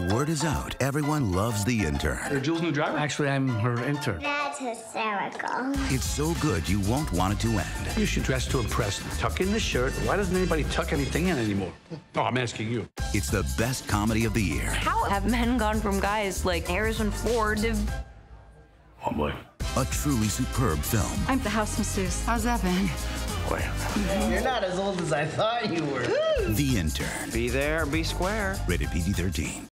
word is out. Everyone loves the intern. You're Jules' new driver? Actually, I'm her intern. That's hysterical. It's so good you won't want it to end. You should dress to impress. Tuck in the shirt. Why doesn't anybody tuck anything in anymore? Oh, I'm asking you. It's the best comedy of the year. How have men gone from guys like Harrison Ford to Oh boy. A truly superb film. I'm the house masseuse. How's that been? Boy. You're not as old as I thought you were. The Intern. Be there, be square. Rated PG 13.